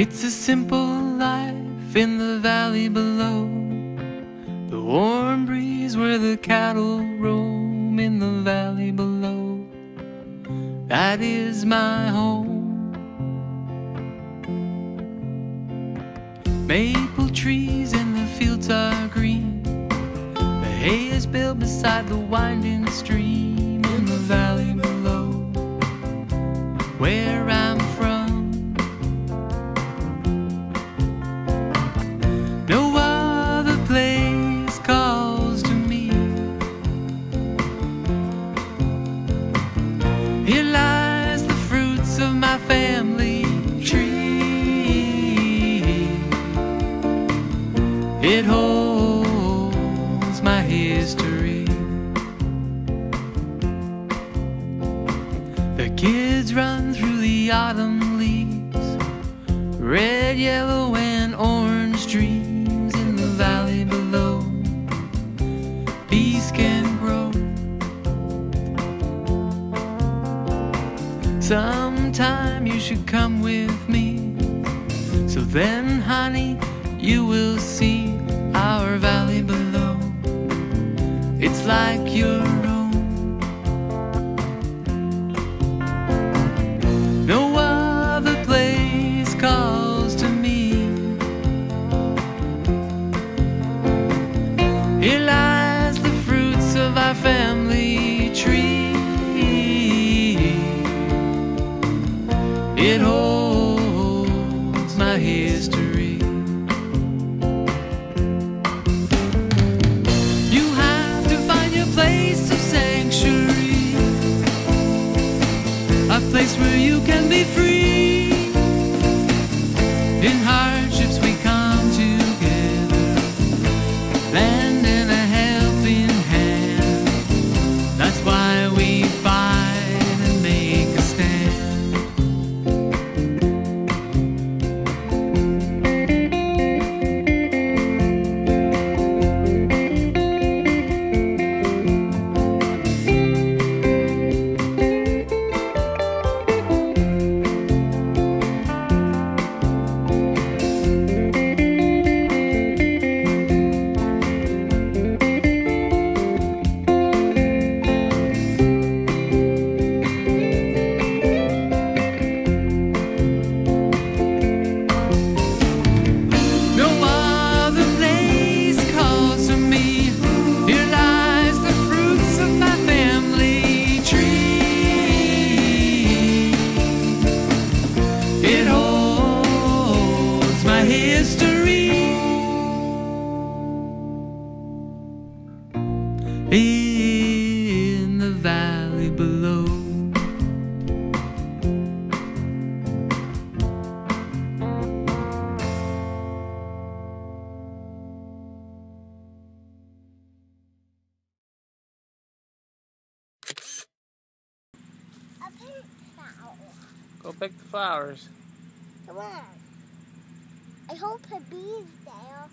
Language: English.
It's a simple life in the valley below. The warm breeze where the cattle roam in the valley below. That is my home. Maple trees in the fields are green. The hay is built beside the winding stream Here lies the fruits of my family tree. It holds my history. The kids run through the autumn leaves, red, yellow, and Sometime you should come with me. So then, honey, you will see our valley below. It's like your own. History. You have to find your place of sanctuary, a place where you can be free. In In the valley below. A pink flower. Go pick the flowers. Come on. I hope a bee's there.